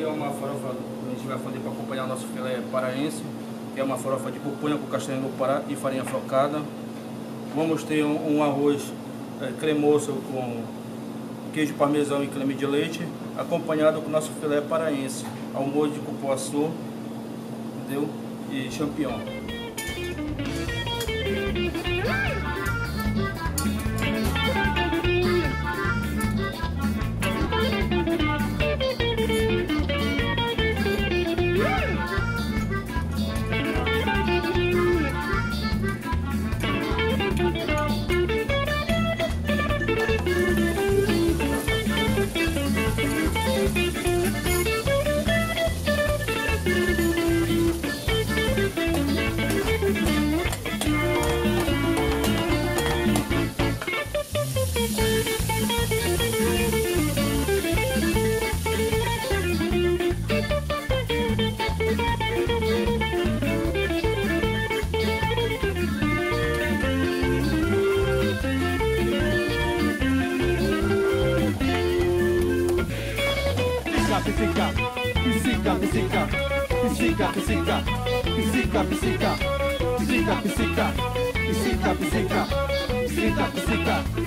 aqui é uma farofa que a gente vai fazer para acompanhar o nosso filé paraense, que é uma farofa de pupunha com castanha do Pará e farinha flocada. Vamos ter um, um arroz é, cremoso com queijo parmesão e creme de leite, acompanhado com o nosso filé paraense, ao molho de cupuaçu, entendeu? E champignon. física, física, física, física, física, física, física, física, física, física, física, física, física.